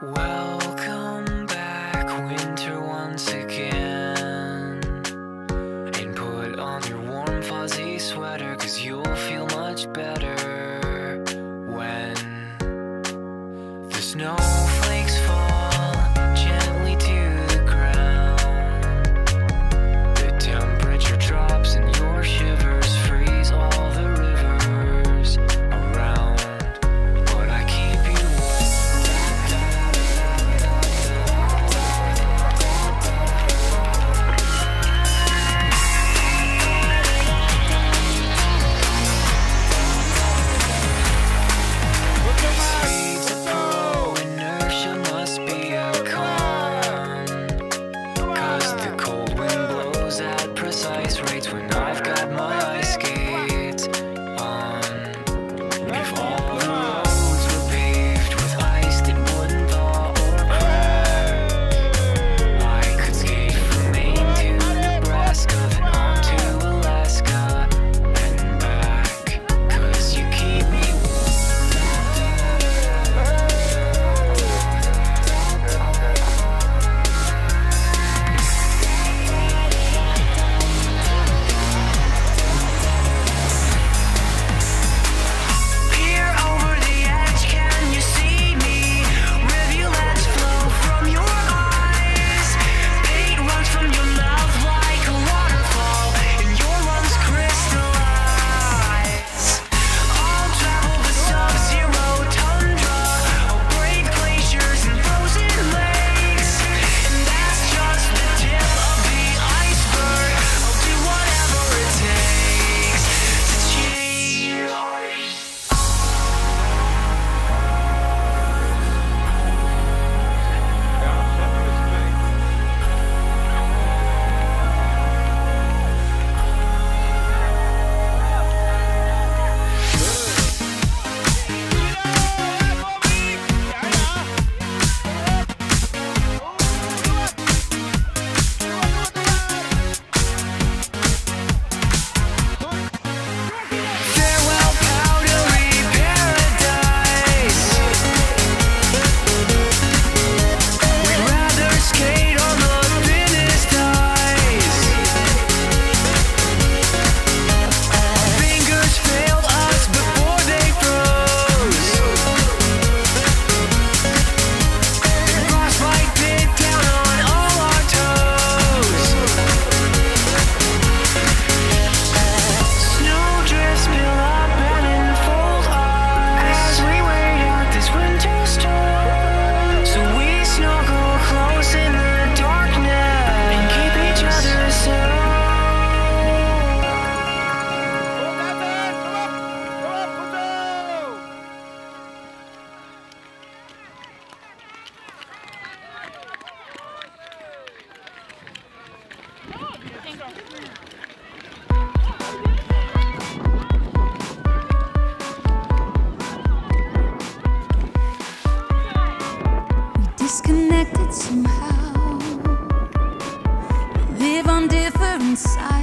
Welcome back, winter once again. And put on your warm, fuzzy sweater, cause you'll feel much better. We disconnected somehow. We live on different sides.